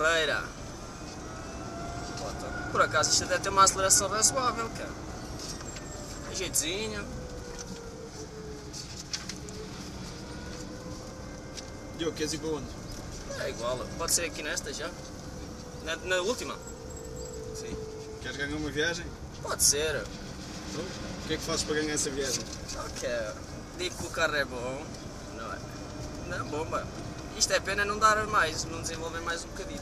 Pereira. Por acaso isto deve ter uma aceleração razoável, cara. É jeitozinho. Diogo, queres ir para onde? É igual. Pode ser aqui nesta já. Na, na última. Sim. Queres ganhar uma viagem? Pode ser. Então, o que é que fazes para ganhar essa viagem? Quero. Digo que o carro é bom. Não é? Não é bomba. Isto é pena não dar mais, não desenvolver mais um bocadito.